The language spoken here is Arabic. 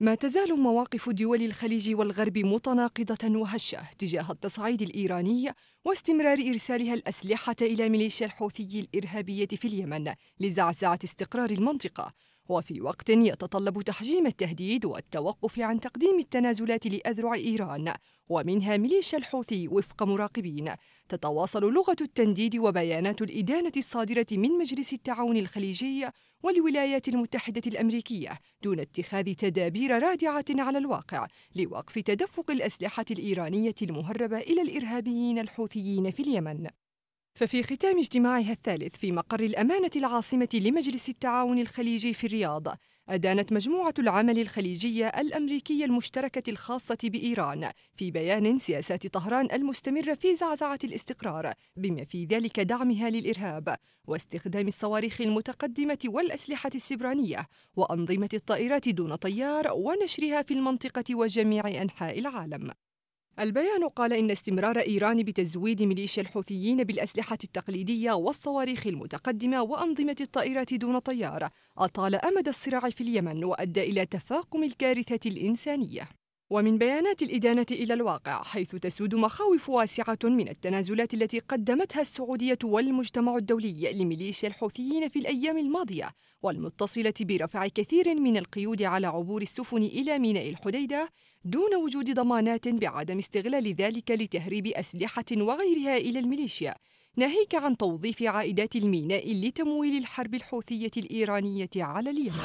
ما تزال مواقف دول الخليج والغرب متناقضة وهشة تجاه التصعيد الإيراني واستمرار إرسالها الأسلحة إلى ميليشيا الحوثي الإرهابية في اليمن لزعزعة استقرار المنطقة. وفي وقت يتطلب تحجيم التهديد والتوقف عن تقديم التنازلات لأذرع إيران ومنها ميليشيا الحوثي وفق مراقبين. تتواصل لغة التنديد وبيانات الإدانة الصادرة من مجلس التعاون الخليجي والولايات المتحدة الأمريكية دون اتخاذ تدابير رادعة على الواقع لوقف تدفق الأسلحة الإيرانية المهربة إلى الإرهابيين الحوثيين في اليمن. ففي ختام اجتماعها الثالث في مقر الأمانة العاصمة لمجلس التعاون الخليجي في الرياض أدانت مجموعة العمل الخليجية الأمريكية المشتركة الخاصة بإيران في بيان سياسات طهران المستمرة في زعزعة الاستقرار بما في ذلك دعمها للإرهاب واستخدام الصواريخ المتقدمة والأسلحة السبرانية وأنظمة الطائرات دون طيار ونشرها في المنطقة وجميع أنحاء العالم. البيان قال إن استمرار إيران بتزويد ميليشيا الحوثيين بالأسلحة التقليدية والصواريخ المتقدمة وأنظمة الطائرات دون طيار أطال أمد الصراع في اليمن وأدى إلى تفاقم الكارثة الإنسانية. ومن بيانات الإدانة إلى الواقع حيث تسود مخاوف واسعة من التنازلات التي قدمتها السعودية والمجتمع الدولي لميليشيا الحوثيين في الأيام الماضية والمتصلة برفع كثير من القيود على عبور السفن إلى ميناء الحديدة دون وجود ضمانات بعدم استغلال ذلك لتهريب أسلحة وغيرها إلى الميليشيا. ناهيك عن توظيف عائدات الميناء لتمويل الحرب الحوثية الإيرانية على اليمن.